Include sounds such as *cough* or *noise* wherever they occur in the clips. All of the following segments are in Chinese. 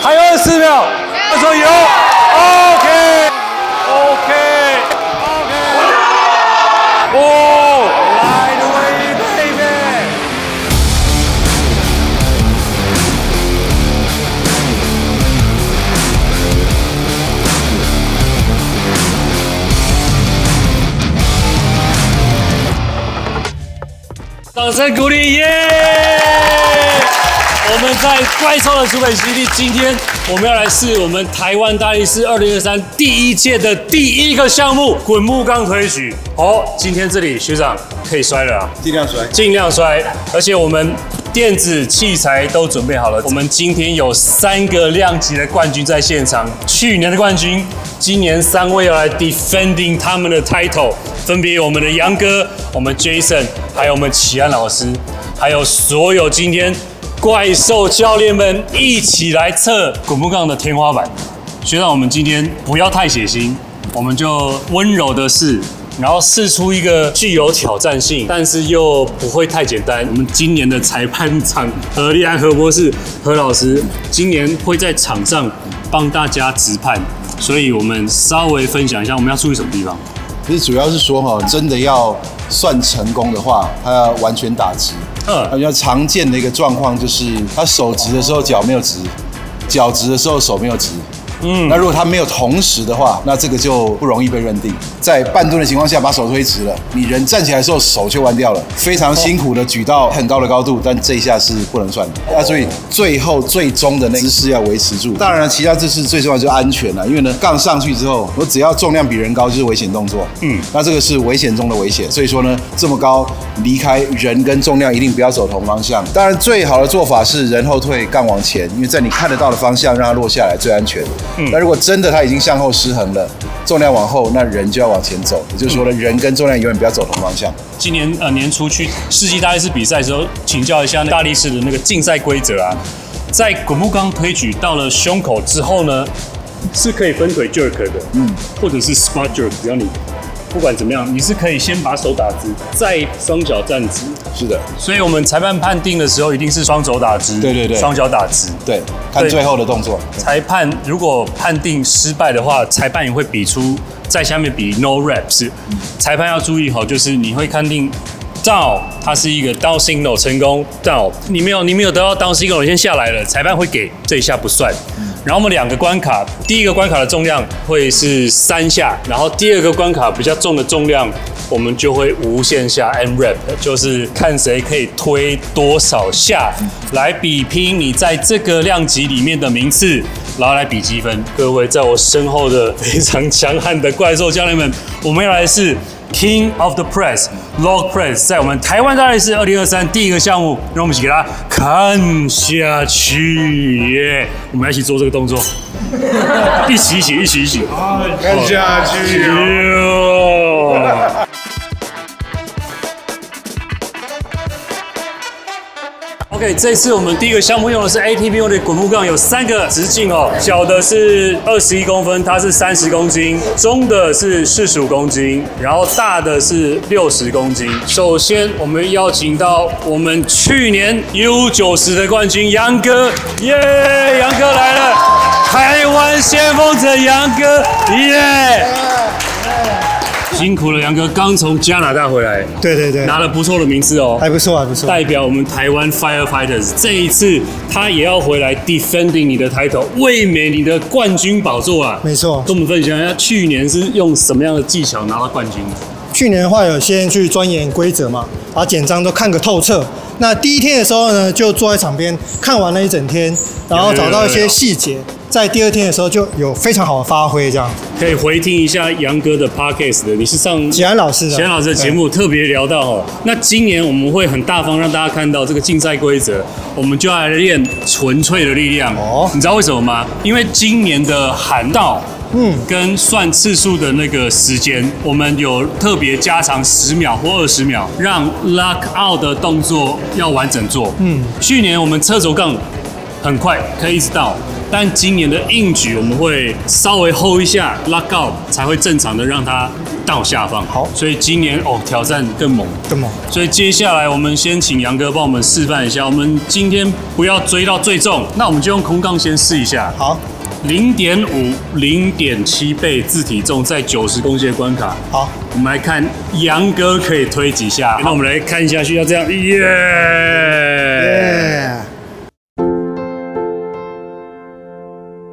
还有二十秒加油 ok ok ok 哦来掌声鼓励耶！我们在怪兽的主北基地，今天我们要来试我们台湾大力士二零二三第一届的第一个项目——滚木钢推举。哦，今天这里学长可以摔了啊，尽量摔。尽量摔，而且我们电子器材都准备好了。我们今天有三个量级的冠军在现场，去年的冠军，今年三位要来 defending 他们的 title，分别有我们的杨哥、我们 Jason，还有我们启安老师，还有所有今天怪兽教练们一起来测滚木杠的天花板。学长，我们今天不要太血腥，我们就温柔的试，然后试出一个具有挑战性，但是又不会太简单。我们今年的裁判长何立安何博士何老师，今年会在场上帮大家直判，所以我们稍微分享一下我们要注意什么地方。其实主要是说哈，真的要算成功的话，他要完全打直。嗯，比较常见的一个状况就是，他手直的时候脚没有直，脚直的时候手没有直。嗯，那如果他没有同时的话，那这个就不容易被认定。在半蹲的情况下把手推直了，你人站起来的时候手就弯掉了，非常辛苦的举到很高的高度，但这一下是不能算的。那所以最后最终的那姿势要维持住。当然，其他姿势最重要就是安全了，因为呢杠上去之后，我只要重量比人高就是危险动作。嗯，那这个是危险中的危险，所以说呢这么高离开人跟重量一定不要走同方向。当然，最好的做法是人后退，杠往前，因为在你看得到的方向让它落下来最安全。嗯，那如果真的它已经向后失衡了，重量往后，那人就要往前走。也就是说呢，人跟重量永远不要走同方向。今年呃年初去世纪大力士比赛的时候，请教一下大力士的那个竞赛规则啊，在滚木杠推举到了胸口之后呢，是可以分腿 jerk 的，嗯，或者是 spot jerk，只要你不管怎么样，你是可以先把手打直，再双脚站直。是的，所以我们裁判判定的时候，一定是双手打直，对对对双脚打直。对，看最后的动作。裁判如果判定失败的话，裁判也会比出在下面比 no reps。裁判要注意好，就是你会判定 down，它是一个 down signal 成功 down，你没有你没有得到 down signal，你先下来了，裁判会给这一下不算。然后我们两个关卡，第一个关卡的重量会是三下，然后第二个关卡比较重的重量，我们就会无限下 M rep，就是看谁可以推多少下，来比拼你在这个量级里面的名次，然后来比积分。各位在我身后的非常强悍的怪兽教练们，我们要来是 King of the Press Log Press，在我们台湾大力士二零二三第一个项目，让我们一起给它看下去耶！我们要一起做这个动作，*laughs* 一起一起一起一起。看下去。OK，这次我们第一个项目用的是 ATP 用的滚木杠，有三个直径哦，小的是二十一公分，它是三十公斤；中的是四十五公斤，然后大的是六十公斤。首先，我们邀请到我们去年 U 九十的冠军杨哥，耶，杨哥来了，台湾先锋者杨哥，耶。*laughs* 辛苦了，杨哥，刚从加拿大回来，对对对，拿了不错的名次哦，还不错，还不错。代表我们台湾 Firefighters 这一次他也要回来 defending 你的抬头，卫冕你的冠军宝座啊！没错跟我们分享一下去年是用什么样的技巧拿到冠军的？去年的话有先去钻研规则嘛，把简章都看个透彻。那第一天的时候呢，就坐在场边看完了一整天，然后找到一些细节，在第二天的时候就有非常好的发挥，这样。可以回听一下杨哥的 podcast 的，你是上吉安老师的，钱老师的节目特别聊到哦。那今年我们会很大方让大家看到这个竞赛规则，我们就来练纯粹的力量哦。你知道为什么吗？因为今年的喊道。嗯，跟算次数的那个时间，我们有特别加长十秒或二十秒，让 lock out 的动作要完整做。嗯，去年我们车轴杠很快可以一直到。但今年的硬举我们会稍微 hold 一下，lock out 才会正常的让它到下方。好所以今年哦挑战更猛。更猛。所以接下来我们先请杨哥帮我们示范一下。我们今天不要追到最重，那我们就用空杠先试一下。好，零点五、零点七倍自体重在九十公斤的关卡，好，我们来看杨哥可以推几下。那我们来看一下需，要这样，耶、耶！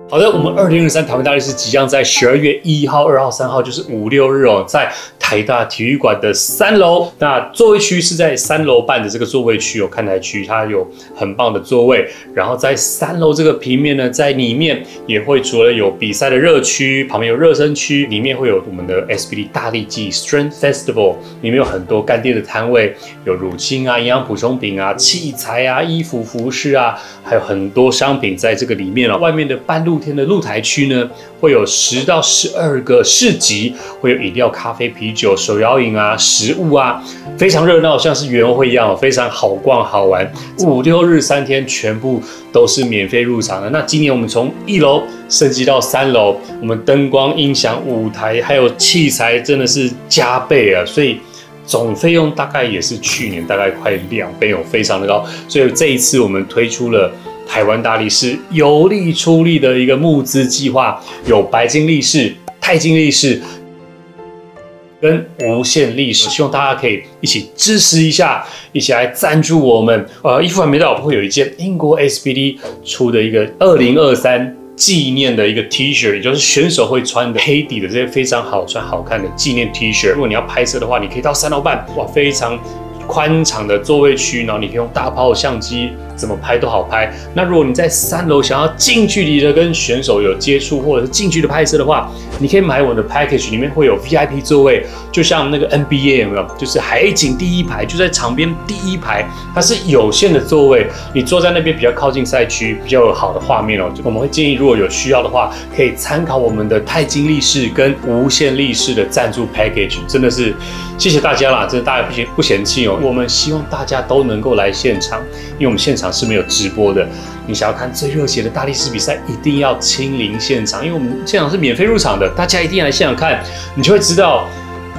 好的，我们二零二三台湾大力士即将在十二月一号、二号、三号，就是五六日哦，在台大体育馆的三楼。那座位区是在三楼半的这个座位区有，看台区它有很棒的座位。然后在三楼这个平面呢，在里面也会除了有比赛的热区，旁边有热身区，里面会有我们的 SBD 大力季 Strength Festival，里面有很多干爹的摊位，有乳清啊、营养补充品啊、器材啊、衣服服饰啊，还有很多商品在这个里面哦。外面的半露天的露台区呢，会有十到十二个市集，会有饮料、咖啡、啤酒、手摇饮啊、食物啊，非常热闹，像是园会一样，非常好逛好玩。五六日三天全部都是免费入场的。那今年我们从一楼升级到三楼，我们灯光、音响、舞台还有器材真的是加倍啊，所以。总费用大概也是去年大概快两倍哦，非常的高。所以这一次我们推出了台湾大力士有力出力的一个募资计划，有白金力士、钛金力士跟无限历史，希望大家可以一起支持一下，一起来赞助我们。呃，衣服还没到，我会有一件英国 SBD 出的一个二零二三。纪念的一个 T 恤，也就是选手会穿的黑底的这些非常好穿、好看的纪念 T 恤。如果你要拍摄的话，你可以到三楼半，哇，非常宽敞的座位区，然后你可以用大炮相机，怎么拍都好拍。那如果你在三楼想要近距离的跟选手有接触，或者是近距离拍摄的话，你可以买我的 package，里面会有 VIP 座位，就像那个 NBA 有没有？就是海景第一排，就在场边第一排，它是有限的座位，你坐在那边比较靠近赛区，比较有好的画面哦。我们会建议，如果有需要的话，可以参考我们的钛金力士跟无限力士的赞助 package，真的是谢谢大家啦，真的大家不嫌不嫌弃哦。我们希望大家都能够来现场，因为我们现场是没有直播的。你想要看最热血的大力士比赛，一定要亲临现场，因为我们现场是免费入场的，大家一定要来现场看，你就会知道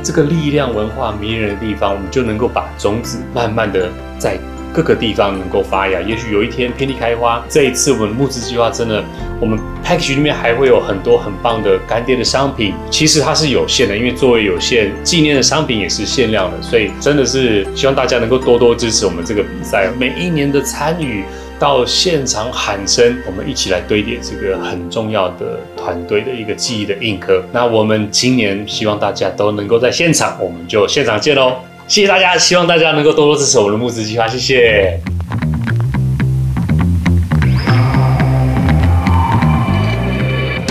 这个力量文化迷人的地方，我们就能够把种子慢慢的在各个地方能够发芽。也许有一天遍地开花。这一次我们的募资计划真的，我们 package 里面还会有很多很棒的干爹的商品，其实它是有限的，因为座位有限，纪念的商品也是限量的，所以真的是希望大家能够多多支持我们这个比赛，每一年的参与。到现场喊声，我们一起来堆叠这个很重要的团队的一个记忆的印刻。那我们今年希望大家都能够在现场，我们就现场见喽！谢谢大家，希望大家能够多多支持我们的募资计划，谢谢。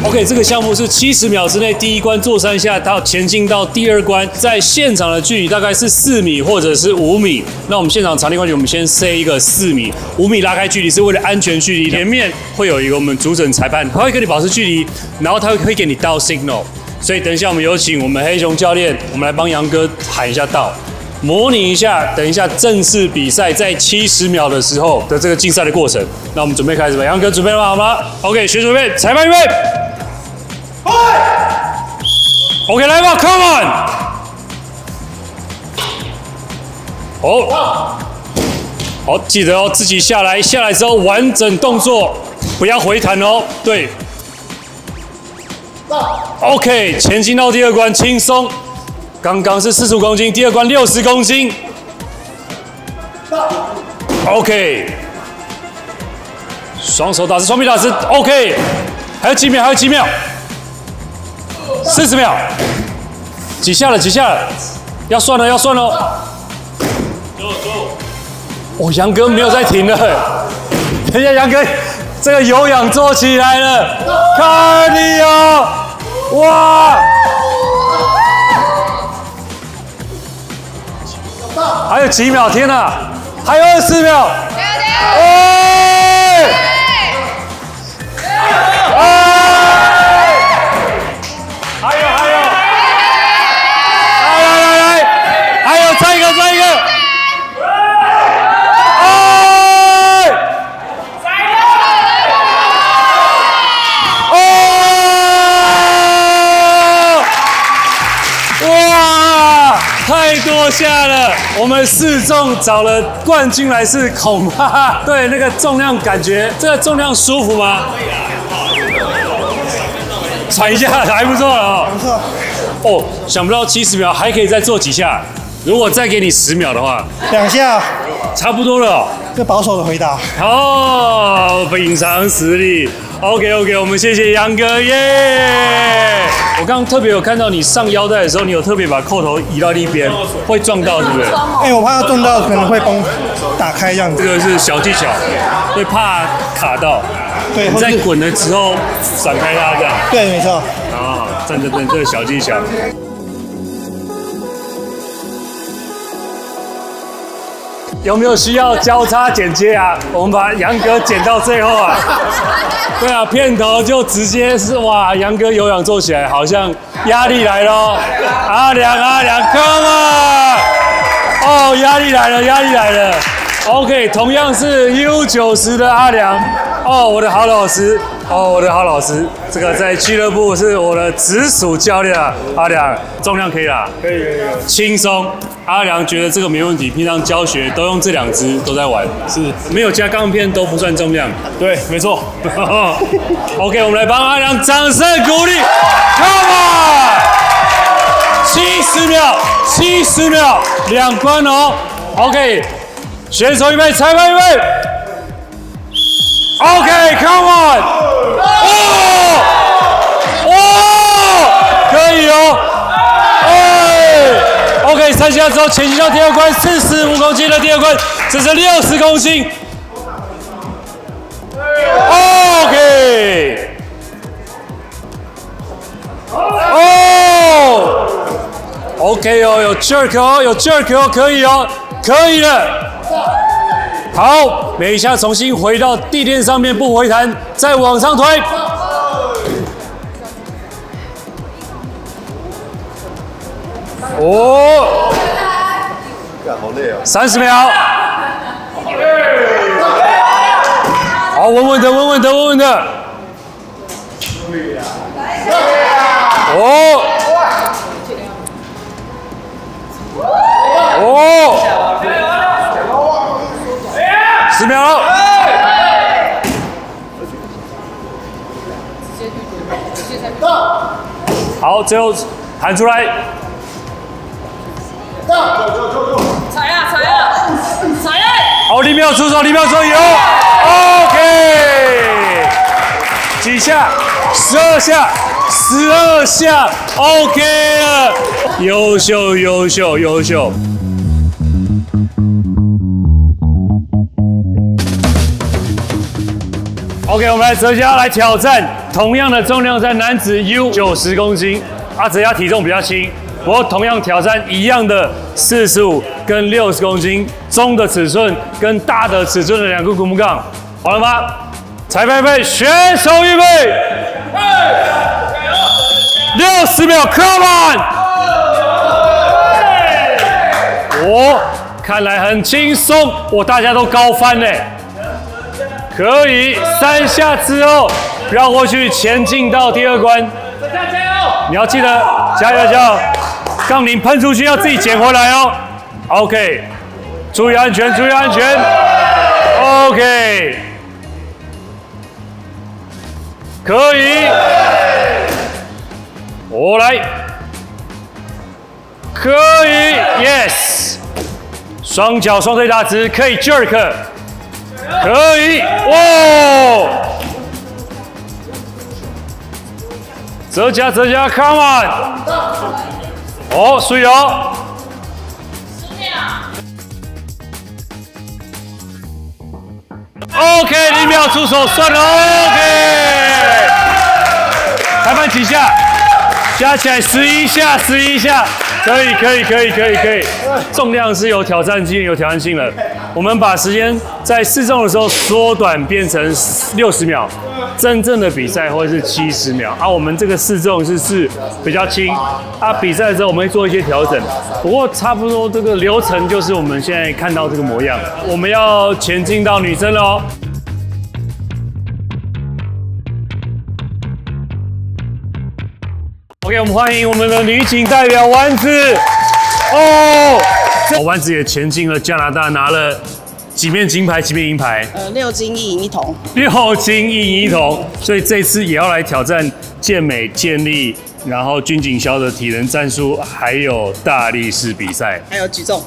OK，这个项目是七十秒之内第一关坐山下，到前进到第二关，在现场的距离大概是四米或者是五米。那我们现场场地关系，我们先塞一个四米、五米拉开距离，是为了安全距离。前面会有一个我们主审裁判，他会跟你保持距离，然后他会会给你到 signal。所以等一下我们有请我们黑熊教练，我们来帮杨哥喊一下到，模拟一下，等一下正式比赛在七十秒的时候的这个竞赛的过程。那我们准备开始吧，杨哥准备了吗？好吗？OK，选手预备，裁判预备。OK，来吧，Come on！好，好，记得哦，自己下来，下来之后完整动作，不要回弹哦。对。OK，前进到第二关，轻松。刚刚是四十五公斤，第二关六十公斤。OK，双手打直，双臂打直。OK，还有几秒？还有几秒？四十秒，几下了？几下了？要算了，要算了。哦，杨哥没有再停了。等一下，杨哥，这个有氧做起来了，看你哦，哇！还有几秒？天哪，还有二十秒。哎！多下了，我们四重找了冠军来是恐怕对那个重量感觉，这个重量舒服吗？喘一下还不错了哦。不错，哦，想不到七十秒还可以再做几下，如果再给你十秒的话，两下，差不多了哦。这保守的回答。好，隐藏实力。OK OK，我们谢谢杨哥耶。我刚刚特别有看到你上腰带的时候，你有特别把扣头移到另一边，会撞到，是不是？哎、我怕它撞到可能会崩，打开这样子。这个是小技巧，会怕卡到。对，在滚的时候闪开它这样。对，没错。好，站着等这个小技巧。有没有需要交叉剪接啊？我们把杨哥剪到最后啊。*laughs* 对啊，片头就直接是哇，杨哥有氧做起来，好像压力来喽。阿良阿良，Come on！哦，压力来了，压力来了。OK，同样是 U 九十的阿良，哦，我的好老师，哦，我的好老师，这个在俱乐部是我的直属教练啊，阿良，重量可以啦，可以可以。轻松。阿良觉得这个没问题，平常教学都用这两支都在玩，是没有加钢片都不算重量。对，没错。*laughs* OK，我们来帮阿良掌声鼓励，Come on！七十秒，七十秒，两关哦。OK，选手预备，裁判预备。OK，Come on！哦，哦，可以哦。哎，OK，三下之后前进到第二关，四十五公斤的第二关，这是六十公斤。OK。哦，OK 哦，有 jerk 哦，有 jerk 哦，可以哦，可以了。好，每一下重新回到地垫上面不回弹，再往上推。哦，好累哦。三十秒。好，稳稳的，稳稳的，稳稳的。哦。哦。十秒了。好，最后弹出来。踩啊踩啊踩啊！好，零秒出手，零秒出手有，OK，几下？十二下，十二下，OK 了，优秀，优秀，优秀。OK，我们来泽家来挑战同样的重量，在男子 U 九十公斤，阿泽家体重比较轻，不过同样挑战一样的四十五跟六十公斤中的尺寸跟大的尺寸的两个古木杠，好了吗？裁判预备，选手预备，六十秒，Come on！哦，看来很轻松，我大家都高翻嘞。可以，三下之后绕过去，前进到第二关加油。你要记得加油加油，杠铃喷出去要自己捡回来哦。OK，注意安全，注意安全。OK，可以。我来，可以，Yes，双脚双腿打直，可以 jerk。可以，哇！折加折加，Come on！哦，水哦。OK，零秒出手算了，OK。裁判几下？加起来十一下，十一下，可以，可以，可以，可以，可以。重量是有挑战性，有挑战性的。我们把时间在试重的时候缩短变成六十秒，真正的比赛会是七十秒。啊，我们这个试重是是比较轻，啊，比赛的时候我们会做一些调整。不过差不多这个流程就是我们现在看到这个模样。我们要前进到女生了哦。OK，我们欢迎我们的女警代表丸子。哦，这丸子也前进了加拿大，拿了几面金牌，几面银牌，呃，六金一银一铜，六金一银一铜，所以这次也要来挑战健美、健力，然后军警消的体能战术，还有大力士比赛，还有举重，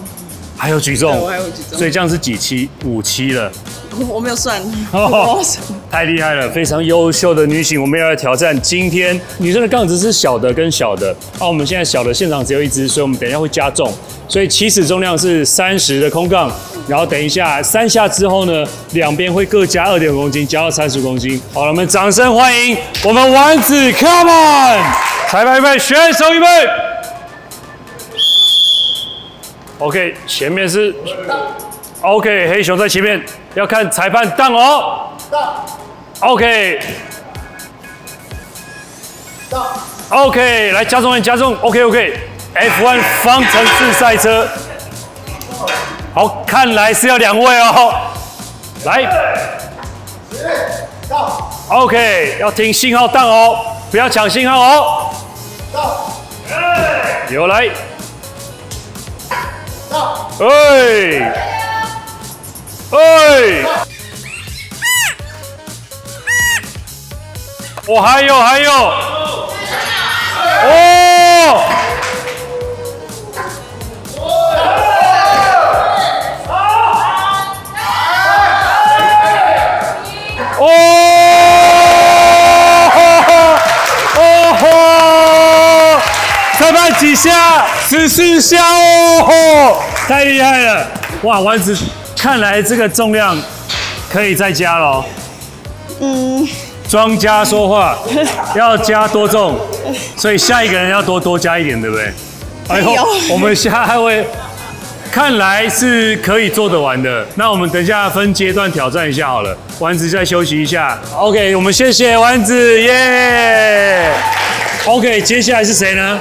还有举对重我，还有举重所以这样是几期？五期了。*laughs* 我没有算，哦，太厉害了，非常优秀的女性，我们要来挑战。今天女生的杠子是小的跟小的，啊，我们现在小的现场只有一只，所以我们等一下会加重，所以起始重量是三十的空杠，然后等一下三下之后呢，两边会各加二点五公斤，加到三十公斤。好了，我们掌声欢迎我们丸子，Come on！裁判预备，选手预备。OK，前面是 OK，黑熊在前面，要看裁判档哦。OK。OK，来加重点加重，OK OK。F1 方程式赛车，好，看来是要两位哦。来，OK，要听信号档哦，不要抢信号哦。有来，哎，哎，我还有还有，哦，哦，哦吼！裁判几下？十四下哦，太厉害了！哇，丸子，看来这个重量可以再加了哦。嗯，庄家说话要加多重，所以下一个人要多多加一点，对不对？哎呦我们下一位看来是可以做得完的。那我们等一下分阶段挑战一下好了。丸子再休息一下。OK，我们谢谢丸子，耶、OK，接下来是谁呢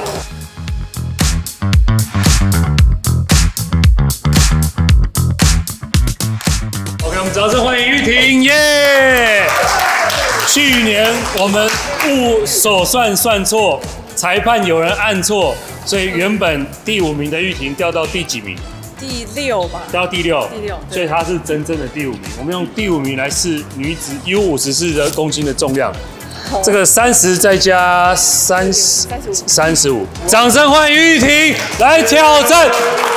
掌声欢迎玉婷，耶、去年我们误手算算错，裁判有人按错，所以原本第五名的玉婷掉到第几名？第六吧，掉到第六。第六所以她是真正的第五名。我们用第五名来试女子 U 五十四的公斤的重量。这个三十再加三十三十五，掌声欢迎玉婷来挑战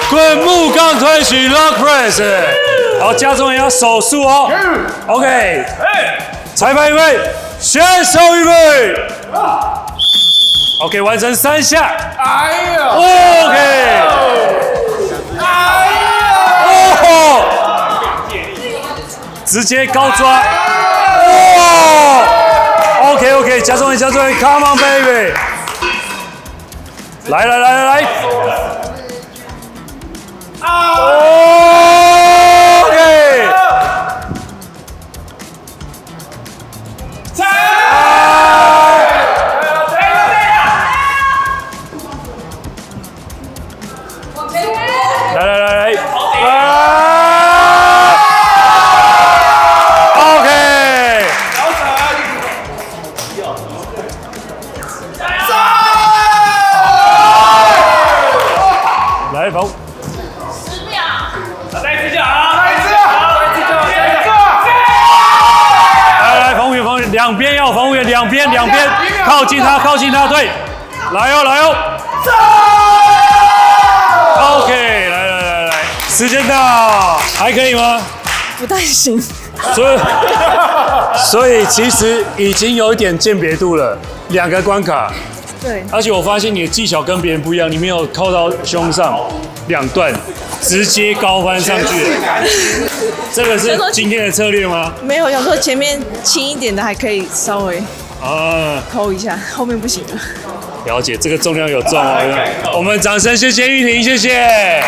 滚木杠推举 Lock Press。好，加中也要手速哦。OK，裁判预备，选手预备。OK，完成三下。哎呀！OK。哦，直接高抓。哇！OK OK，加重点，加重点，Come on baby！来来来来来。OK。边两边靠近他，靠近他，对，来哦，来哦。走 OK，来来来来，时间到，还可以吗？不太行。所以，所以其实已经有一点鉴别度了，两个关卡，对，而且我发现你的技巧跟别人不一样，你没有扣到胸上两段，直接高翻上去。*laughs* 这个是今天的策略吗？没有想说前面轻一点的还可以稍微啊，抠一下，后面不行了。了解，这个重量有重哦。我们掌声谢谢玉婷，谢谢。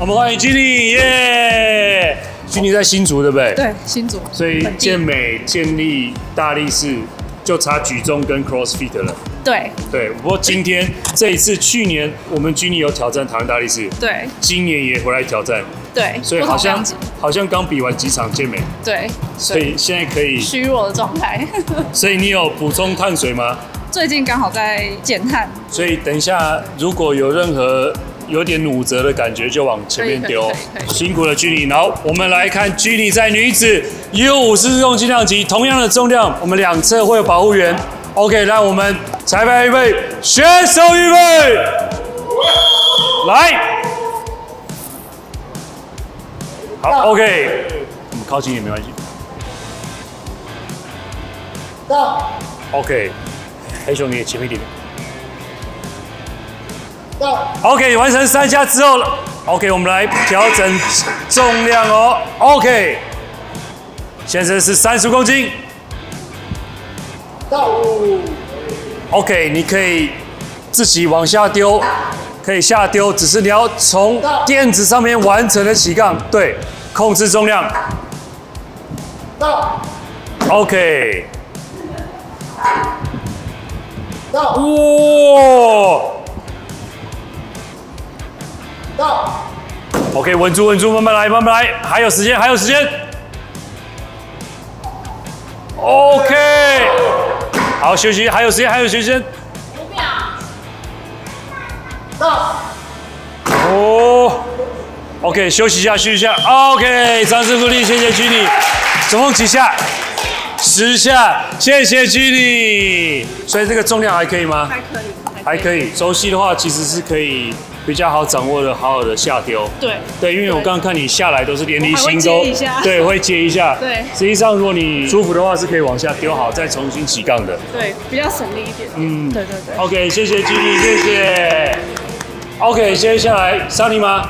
我们欢迎君丽，耶！君丽在新竹，对不对？。对，新竹。所以健美、健力、大力士就差举重跟 CrossFit 了。对对，不过今天这一次，去年我们君丽有挑战台湾大力士，对今年也回来挑战，对，所以好像好像刚比完几场健美，对，所以现在可以，虚弱的状态。*laughs* *laughs* 所以你有补充碳水吗？最近刚好在减碳，所以等一下如果有任何有点弩折的感觉，就往前面丢辛苦了 Jenny，然后我们来看 Jenny 在女子 U 五十公斤量级同样的重量，我们两侧会有保护员。OK，让我们裁判预备，选手预备，来。好，OK，我们靠近也没关系。到。OK，黑熊你也前面一点。到。OK，完成三下之后，OK，我们来调整重量哦。OK，现在是三十公斤。到。OK，你可以自己往下丢，可以下丢，只是你要从垫子上面完成的起杠，对，控制重量。到 OK，到哇到，OK，稳住稳住，慢慢来慢慢来，还有时间还有时间。OK，好休息，还有时间还有时间。到哦，OK，休息一下，休息一下。OK，掌声鼓励，谢谢 Jenny。总共几下？十下，谢谢 Jenny。所以这个重量还可以吗？还可以，还可以。熟悉的话，其实是可以比较好掌握的，好好的下丢。对对，因为我刚刚看你下来都是连离心都对，会接一下。对实际上如果你舒服的话，是可以往下丢好，再重新起杠的。对，比较省力一点。嗯嗯，对对对。OK，谢谢 Jenny，谢谢。OK，接下来桑尼吗？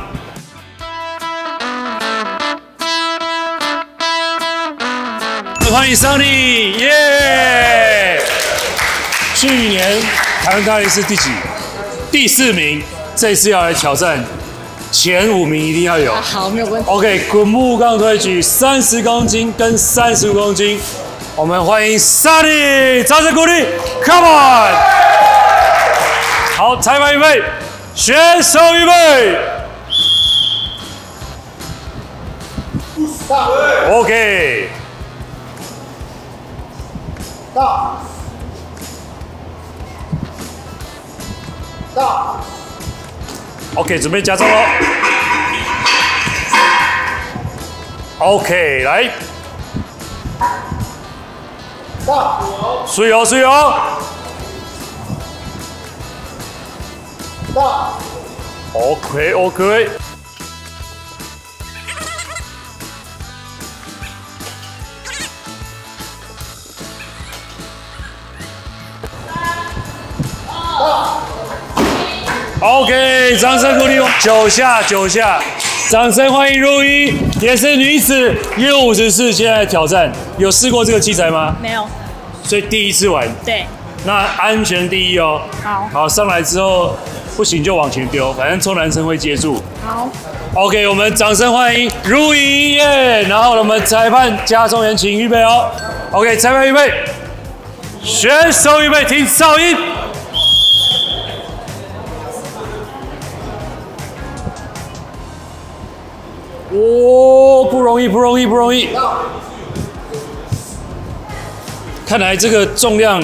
欢迎 Sunny，，耶！去年台湾大力是第几？第四名，这次要来挑战前五名，一定要有。好，没有问题。OK，滚木杠推举三十公斤跟三十五公斤，我们欢迎 Sunny，掌声鼓励，Come on！好，裁判预备，选手预备，OK，到到 OK，准备加重喽。OK，来，到水哦，水哦。到 OK，OK。OK，掌声鼓励哦！九下，九下，掌声欢迎如一，也是女子 U 五十四现在的挑战。有试过这个器材吗？没有。所以第一次玩，对，那安全第一哦。好好，上来之后不行就往前丢，反正臭男生会接住。好，OK，我们掌声欢迎如一耶！然后我们裁判加重员请预备哦。OK，裁判预备，选手预备，听哨音。哦，不容易，不容易，不容易。看来这个重量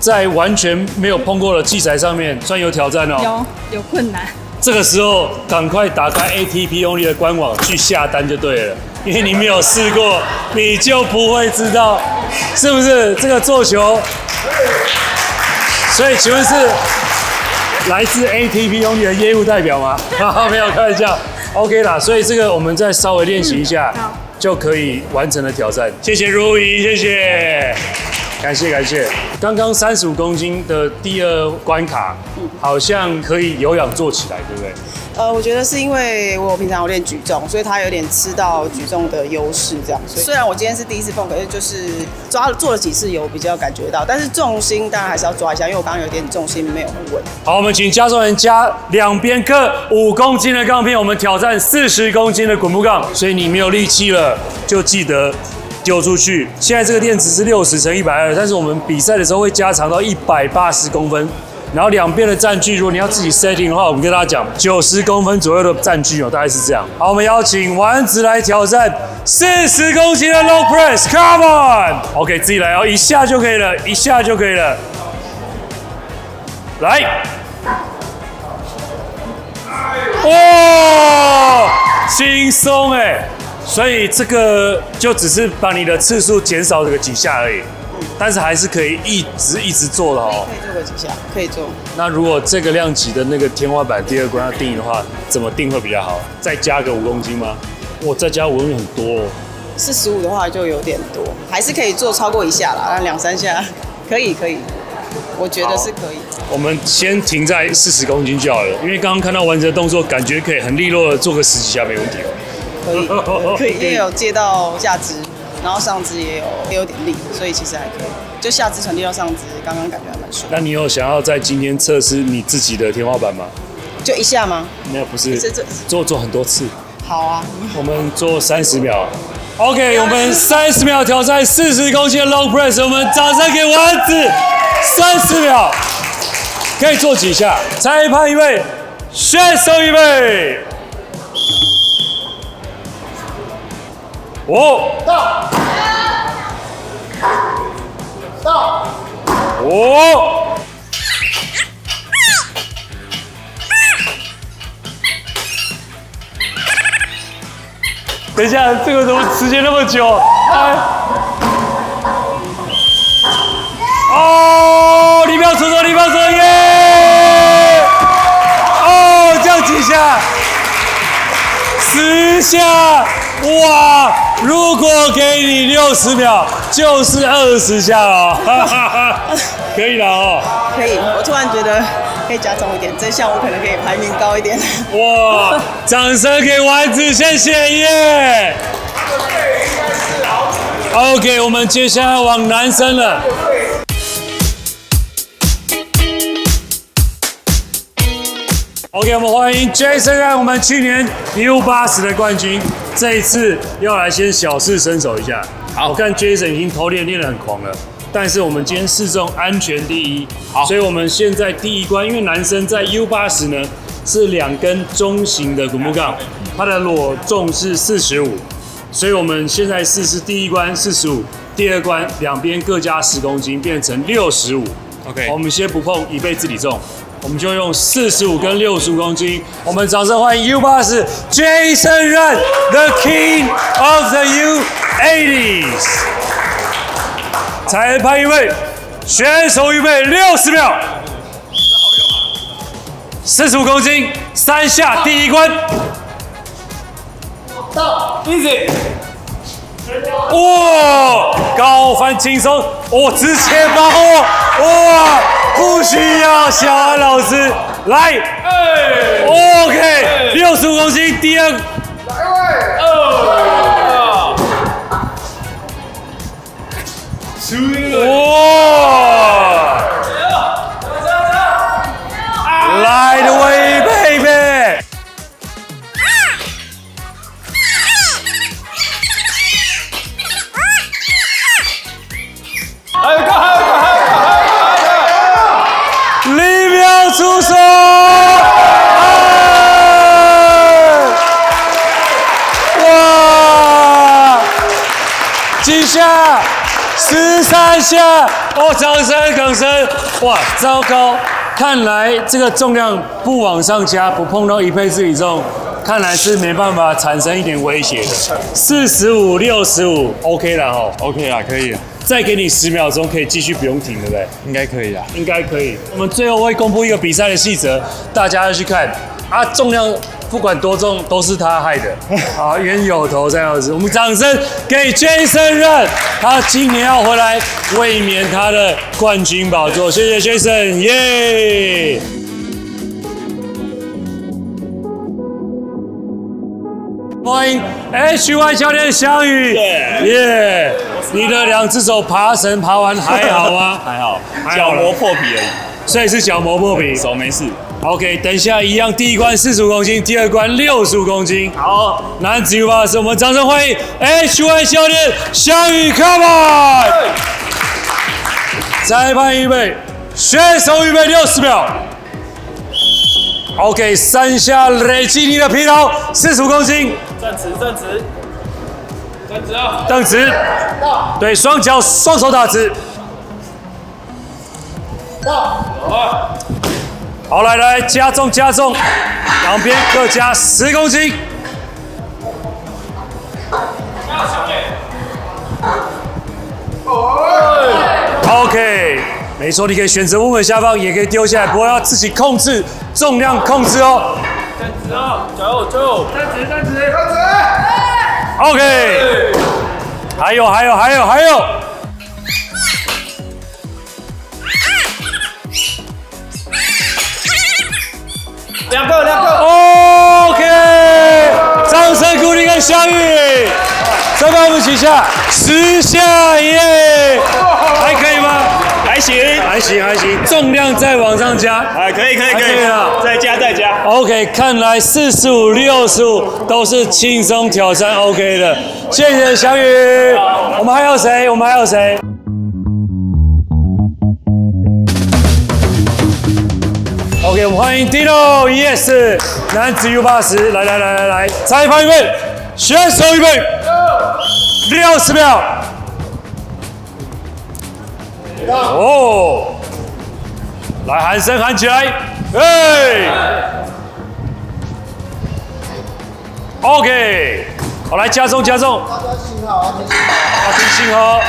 在完全没有碰过的器材上面，算有挑战哦。有有困难。这个时候赶快打开 ATP Only 的官网去下单就对了，因为你没有试过，你就不会知道是不是这个做球。所以请问是来自 ATP Only 的业务代表吗？*laughs* 没有开玩笑，OK 啦。所以这个我们再稍微练习一下，好就可以完成了挑战。谢谢如意，谢谢。感谢感谢，刚刚三十五公斤的第二关卡，好像可以有氧做起来，对不对？呃，我觉得是因为我平常有练举重，所以他有点吃到举重的优势，这样。所以虽然我今天是第一次碰，可是就是抓了做了几次有比较感觉到，但是重心当然还是要抓一下，因为我刚刚有点重心没有很稳。好，我们请加重人加两边各五公斤的杠片，我们挑战四十公斤的滚木杠。所以你没有力气了，就记得丢出去。现在这个电池是六十乘一百二，但是我们比赛的时候会加长到一百八十公分。然后两边的站距，如果你要自己 setting 的话，我们跟大家讲九十公分左右的站距哦，大概是这样。好，我们邀请丸子来挑战四十公斤的 low press，come on！OK，自己来哦，一下就可以了，一下就可以了。来，哇，轻松哎！所以这个就只是把你的次数减少这个几下而已，但是还是可以一直一直做的哦。可以做个几下，可以做。那如果这个量级的那个天花板第二关要定的话，怎么定会比较好？再加个五公斤吗？我，再加五公斤很多哦。四十五的话就有点多，还是可以做超过一下啦，那两三下可以可以，我觉得是可以。我们先停在四十公斤就好了，因为刚刚看到完成的动作，感觉可以很利落的做个十几下没问题哦。可以可以，因为有接到下肢，然后上肢也有也有点力，所以其实还可以。就下肢传递到上肢，刚刚感觉还蛮顺。那你有想要在今天测试你自己的天花板吗？就一下吗？没有，不是做做很多次。好啊，我们做三十秒。OK，我们三十秒挑战四十公斤的 long press，我们掌声给丸子。三十秒，可以做几下？裁判预备，选手预备。五到到五。等一下，这个怎么时间那么久？哎，哦，你不要出手，你不要出手，耶！哦，这样几下？十下，哇！如果给你六十秒，就是二十下哦，*laughs* 可以了哦。可以，我突然觉得可以加重一点，这项我可能可以排名高一点。哇！掌声给丸子，谢谢耶。OK，我们接下来往男生了。OK，我们欢迎 Jason，让我们去年 U 八十的冠军，这一次要来先小试身手一下。好，我看 Jason 已经头练练得很狂了，但是我们今天试重安全第一，好，所以我们现在第一关，因为男生在 U 八十呢是两根中型的古木杠，它的裸重是四十五，所以我们现在试试第一关四十五，第二关两边各加十公斤，变成六十五。OK 我们先不碰，以备自己重。我们就用四十五跟六十五公斤，我们掌声欢迎 U 八十 Jason Run，The King of the U 80s。裁判预备，选手预备，六十秒，四十五公斤，三下，第一关。到，easy。哇，高翻轻松，哦，直接把握，哇，不需要小安老师。来，OK，六十五公斤，第二，哇，Light away baby。十三下！哦，掌声，掌声！哇，糟糕！看来这个重量不往上加，不碰到一倍自体重，看来是没办法产生一点威胁的。四十五、六十五，OK 了哦。OK 啦，可以，再给你十秒钟，可以继续不用停，对不对？应该可以啦。应该可以。我们最后会公布一个比赛的细则，大家要去看啊。重量不管多重，都是他害的。好，*laughs* 冤有头债有主。我们掌声给 Jason Run，他今年要回来卫冕他的冠军宝座。谢谢 Jason，耶、欢迎 HY 教练小宇，耶！你的两只手爬绳爬完还好吗？还好，脚磨破皮而已，所以是小磨破皮。手没事。OK，等一下一样，第一关四十五公斤，第二关六十五公斤。好，男子 U 八是，我们掌声欢迎 HY 教练翔宇，Come on！裁判预备，选手预备，六十秒。OK，三下累积你的疲劳，四十五公斤，站直，站直，站直啊！站直，对，双脚双手打直。好，来来，加重加重，两边各加十公斤。OK，没错，你可以选择稳稳下方，也可以丢下来，不过要自己控制重量控制哦。站直哦，加油加油，站直站直站直。OK，还有还有还有还有，两个两个，OK，掌声鼓励跟相遇，再帮我们几下，十下耶，还可以吗？还行，还行还行，重量再往上加。哎可以可以可以啊再加再加。OK，看来四十五、六十五都是轻松挑战 OK 的，谢谢小雨。我们还有谁？我们还有谁我们欢迎 Dino，Yes，男子 U 八十，来来来来来，裁判预备，选手预备，六十秒。哦，来喊声喊起来，哎。OK，好，来加重加重。大家信号啊，听信号。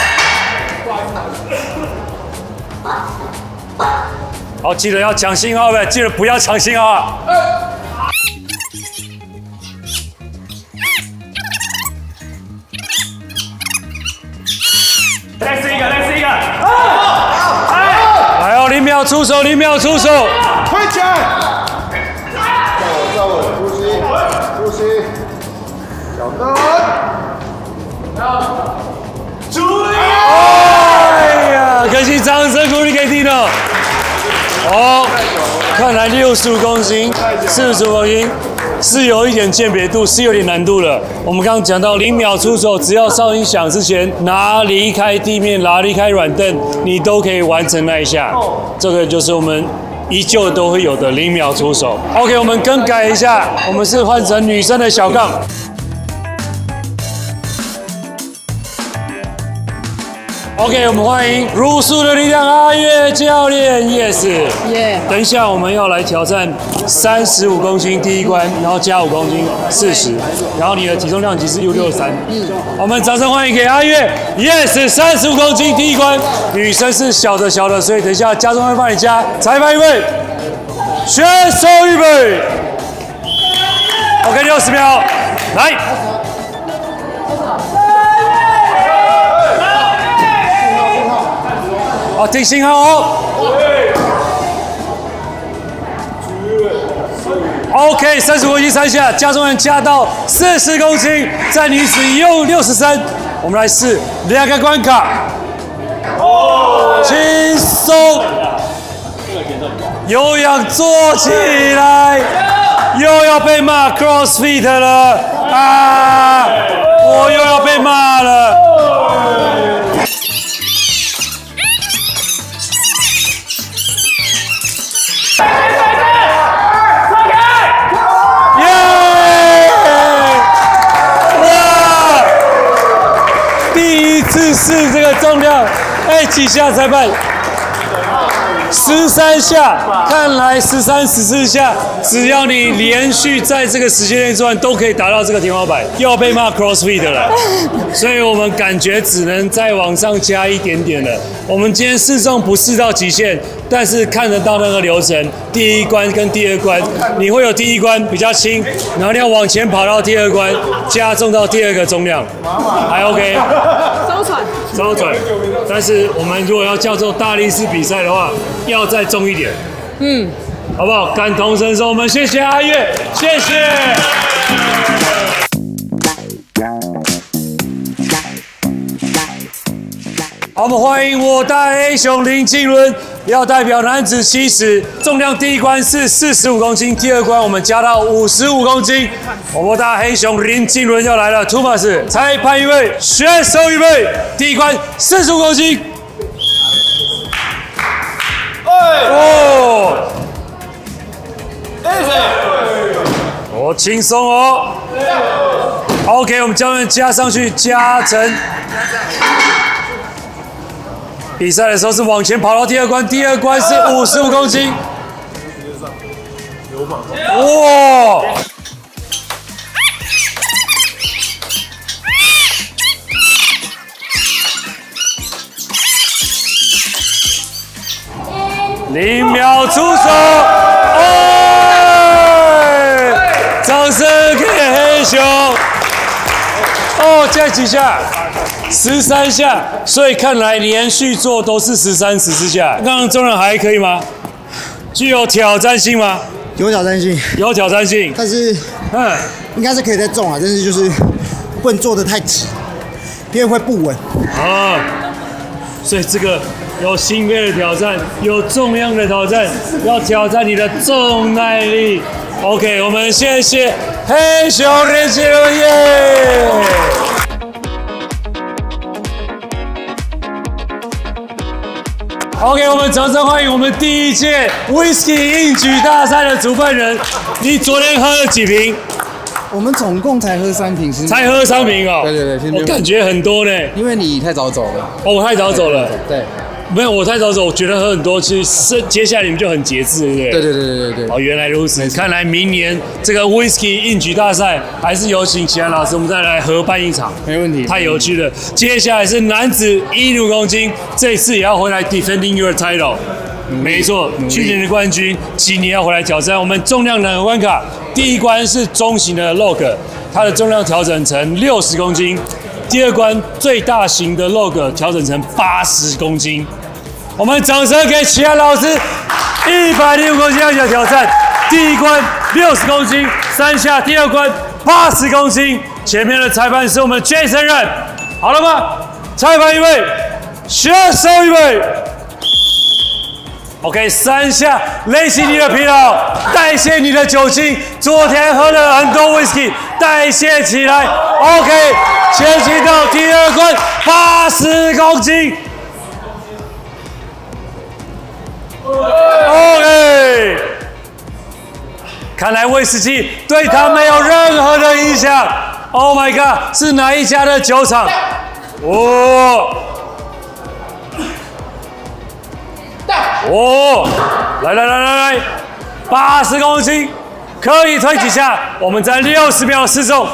好，记得要抢信号呗，记得不要抢信号啊。再试一个，再试一秒出手，零秒出手。快起来！站稳站稳，呼吸呼吸，脚跟。哎呀，可惜掌声。哦，看来六十五公斤、四十公斤是有一点鉴别度，是有点难度的。我们刚刚讲到零秒出手，只要哨音响之前拿离开地面，拿离开软凳，你都可以完成那一下。这个就是我们依旧都会有的零秒出手。OK，我们更改一下，我们是换成女生的小杠。OK，我们欢迎如数的力量阿月教练，Yes。耶！等一下我们要来挑战三十五公斤第一关，然后加五公斤四十，然后你的体重量级是六六三。嗯，我们掌声欢迎给阿月，Yes，三十五公斤第一关，女生是小的小的，所以等一下加重会帮你加。裁判预备，选手预备，OK，六十秒，来。好，听信号哦。OK，三十公斤三下，加重量加到四十公斤，在女子用六十三。我们来试两个关卡，轻松，有氧做起来，又要被骂 CrossFit 了啊！我又要被骂了。哎，几下裁判？十三下，看来十三、十四下，只要你连续在这个时间内做完，都可以达到这个天花板。又要被骂 CrossFit 了，所以我们感觉只能再往上加一点点了。我们今天试重不试到极限，但是看得到那个流程，第一关跟第二关，你会有第一关比较轻，然后你要往前跑到第二关，加重到第二个重量，还 OK。周传，超准，但是我们如果要叫做大力士比赛的话，要再重一点，嗯，好不好？感同身受，我们谢谢阿月，谢谢。我们欢迎我大 A 熊林金伦，要代表男子七十，重量第一关是四十五公斤，第二关我们加到五十五公斤。我们大黑熊林金伦要来了，Thomas 裁判预备，选手预备，第一关四十五公斤。哦，哦，轻松哦。OK，我们将它加上去，加成。比赛的时候是往前跑到第二关，第二关是五十五公斤。哇！零秒出手，哎！掌声给黑熊。哦，再几下，十三下，所以看来连续做都是十三、十四下。刚刚重量还可以吗？具有挑战性吗？有挑战性，有挑战性。但是，嗯，应该是可以再重啊，但是就是不能做的太直，因为会不稳。啊，所以这个。有心肺的挑战，有重量的挑战，要挑战你的重耐力。OK，我们谢谢黑熊的谢耶。OK，我们掌声欢迎我们第一届 Whisky 应举大赛的主办人。你昨天喝了几瓶？我们总共才喝三瓶，才喝三瓶哦。对对对，我感觉很多呢。因为你太早走了。哦，我太早走了。对。没有，我太早走，我觉得喝很多，其实接下来你们就很节制，对不对？对对对对对对。哦，原来如此。看来明年这个 Whisky 应举大赛还是有请其他老师，我们再来合办一场。没问题。太有趣了。接下来是男子一六公斤，这次也要回来 defending your title。没错，去年的冠军，今年要回来挑战我们重量的关卡。第一关是中型的 log，它的重量调整成六十公斤。第二关最大型的 log 调整成八十公斤。我们掌声给齐安老师，一百零五公斤要挑战，第一关六十公斤三下，第二关八十公斤。前面的裁判是我们 Jason 人，好了吗？裁判一位，选手一位。OK，三下，累积你的疲劳，代谢你的酒精，昨天喝了很多 Whisky，代谢起来。OK，前进到第二关，八十公斤。OK，看来威士忌对他没有任何的影响。Oh my god，是哪一家的酒厂？哦，哦，来来来来来，八十公斤，可以推几下？我们在六十秒试重。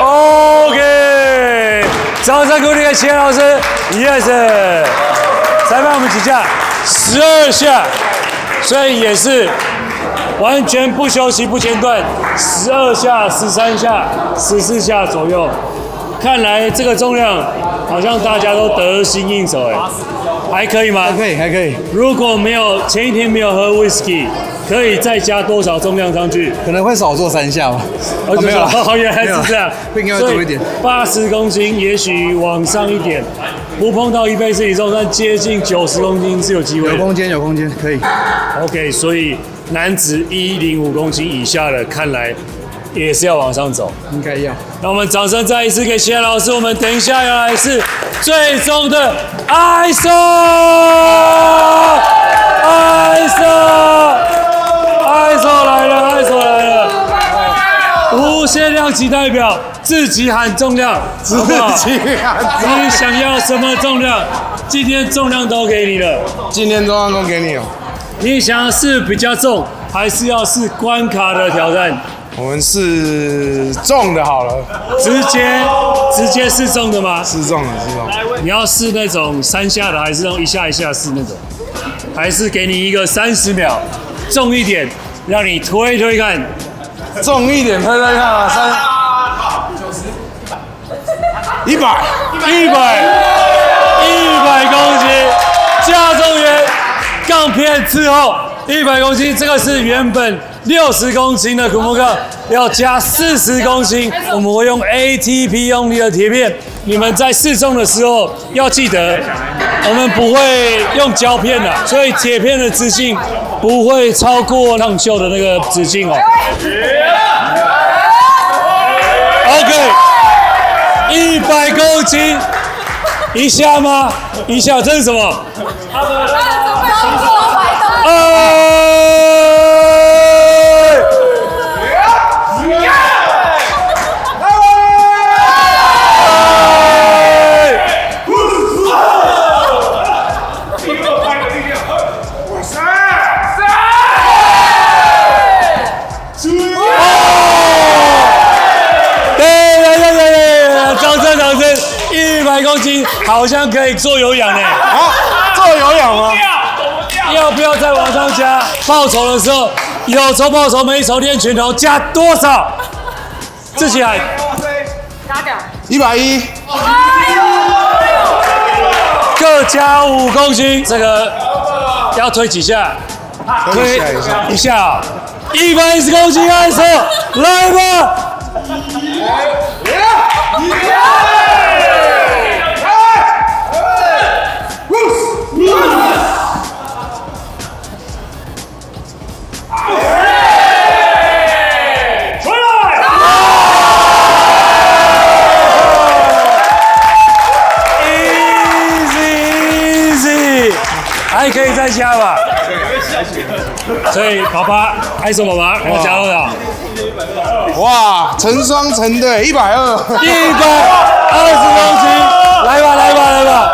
OK，掌声鼓励给秦老师，Yes，裁判我们几下？十二下，所以也是完全不休息不间断，十二下、十三下、十四下左右。看来这个重量好像大家都得心应手，哎，还可以吗？还可以，还可以。如果没有前一天没有喝 Whisky。可以再加多少重量上去？可能会少做三下吧。没有，好，原来是这样。应该多一点。八十公斤，也许往上一点，不碰到一倍是体重，但接近九十公斤是有机会。有空间，有空间，可以。OK，所以男子一零五公斤以下的，看来也是要往上走。应该要。那我们掌声再一次给谢老师。我们等一下要来是最终的艾莎，艾索来了，艾索来了！无限量级代表自己喊重量，自己喊。你想要什么重量？今天重量都给你了。今天重量都给你了。你想要试比较重，还是要试关卡的挑战？我们试重的好了。直接直接试重的吗？试重的，试重。你要试那种三下的，还是用一下一下试那种？还是给你一个三十秒？重一点，让你推推看。重一点，推推看啊！三、九十、一百、一百、一百公斤，加重员杠片之后，一百公斤，这个是原本六十公斤的古木克，要加四十公斤，我们会用 ATP 用力的铁片。你们在试重的时候要记得，我们不会用胶片的，所以铁片的直径不会超过烫袖的那个直径哦。OK，一百公斤一下吗？一下这是什么？百公斤好像可以做有氧呢。啊，做有氧吗？要不要再往上加？报仇的时候有仇报仇，没仇练拳头，加多少？自己来，加点。一百一，各加五公斤。这个要推几下？推一下一百一十公斤按手，来吧！还可以再加吧？所以爸爸，爱手爸爸，看我加多少？哇，成双成对，一百二。一百二十公斤，来吧来吧来吧，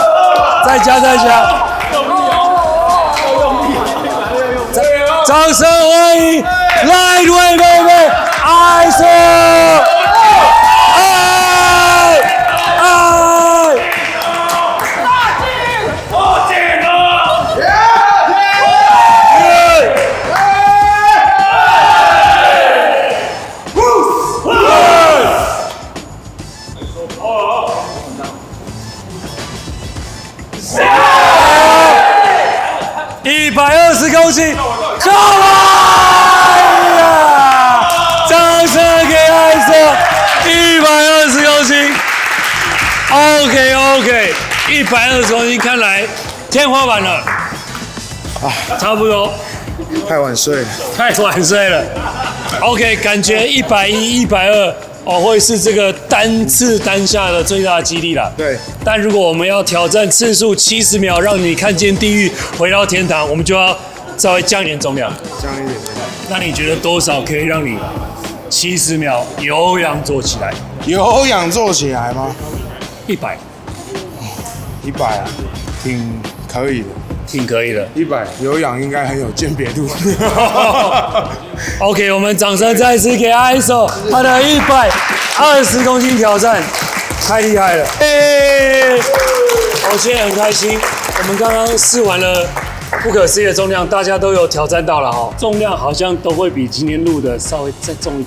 再加再加。掌声欢迎 Lightweight baby 爱手，二十公斤，够了！哎呀，掌声给艾瑟，一百二十公斤。OK OK，一百二十公斤，看来天花板了。啊，差不多，太晚睡了。太晚睡了。OK，感觉一百一、一百二哦，会是这个单次单下的最大激励了。对，但如果我们要挑战次数七十秒，让你看见地狱，回到天堂，我们就要稍微降一点重量。降一点。那你觉得多少可以让你七十秒有氧做起来？有氧做起来吗？一百，一百啊，挺可以的。挺可以的。一百有氧应该很有鉴别度。*laughs* OK，我们掌声再次给艾手他的一百二十公斤挑战，太厉害了！哎，我现在很开心，我们刚刚试完了不可思议的重量，大家都有挑战到了哈，重量好像都会比今天录的稍微再重一点，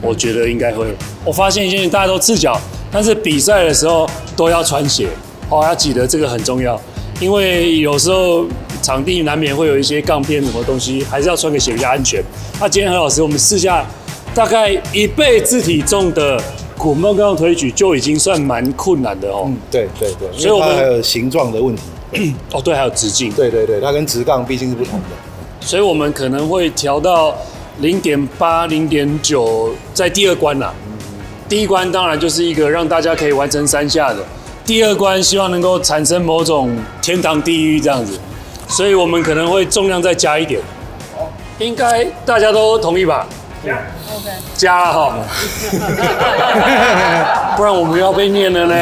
我觉得应该会。我发现现在大家都赤脚，但是比赛的时候都要穿鞋，哦，要记得这个很重要，因为有时候场地难免会有一些杠片什么东西，还是要穿个鞋比较安全。那今天何老师，我们试下大概一倍自体重的古梦杠推举就已经算蛮困难的哦。嗯，对对对，所以我们还有形状的问题。哦，对，还有直径，对对对，它跟直杠毕竟是不同的。所以我们可能会调到零点八、零点九，在第二关啦。第一关当然就是一个让大家可以完成三下的，第二关希望能够产生某种天堂地狱这样子，所以我们可能会重量再加一点。应该大家都同意吧？加了哈，*laughs* 不然我们要被念了呢。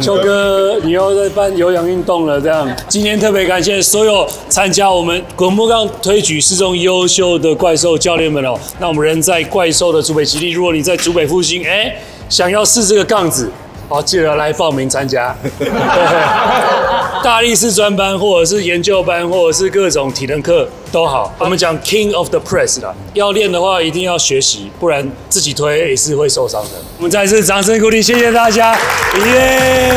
秋哥，你又在办有氧运动了，这样。今天特别感谢所有参加我们滚木杠推举四中优秀的怪兽教练们哦。那我们人在怪兽的竹北基地，如果你在竹北复兴，哎，想要试这个杠子，好，记得来报名参加。*laughs* 大力士专班，或者是研究班，或者是各种体能课都好。我们讲 King of the Press 啦，要练的话一定要学习，不然自己推也是会受伤的。我们再次掌声鼓励，谢谢大家，耶！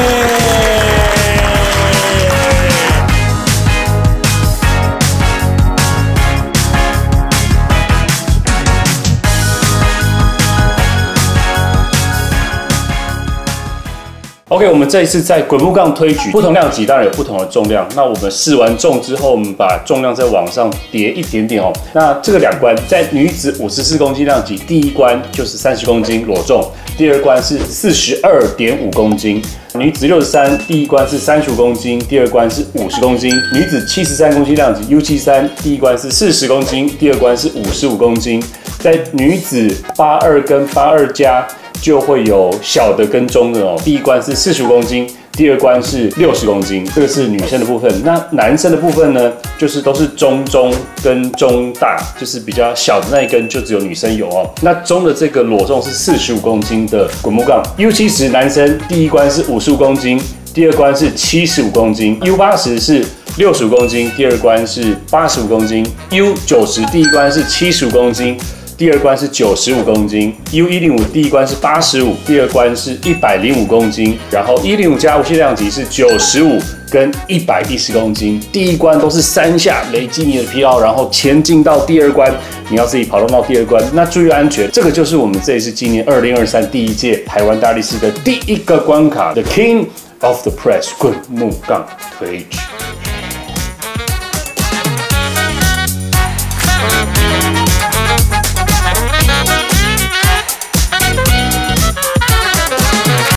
OK，我们这一次在滚木杠推举，不同量级当然有不同的重量。那我们试完重之后，我们把重量再往上叠一点点哦。那这个两关，在女子五十四公斤量级，第一关就是三十公斤裸重，第二关是四十二点五公斤。女子六十三，第一关是三十五公斤，第二关是五十公斤。女子七十三公斤量级 U 七三，第一关是四十公斤，第二关是五十五公斤。在女子八二跟八二加。就会有小的跟中的哦。第一关是四十公斤，第二关是六十公斤，这个是女生的部分。那男生的部分呢，就是都是中中跟中大，就是比较小的那一根就只有女生有哦。那中的这个裸重是四十五公斤的滚木杠，U 七十男生第一关是五十五公斤，第二关是七十五公斤；U 八十是六十公斤，第二关是八十五公斤；U 九十第一关是七十五公斤。第二关是九十五公斤，U 一零五第一关是八十五，第二关是一百零五公斤，然后一零五加无限量级是九十五跟一百一十公斤，第一关都是三下累积你的疲劳，然后前进到第二关，你要自己跑动到第二关，那注意安全，这个就是我们这一次今年二零二三第一届台湾大力士的第一个关卡，The King of the Press 滚木杠推举。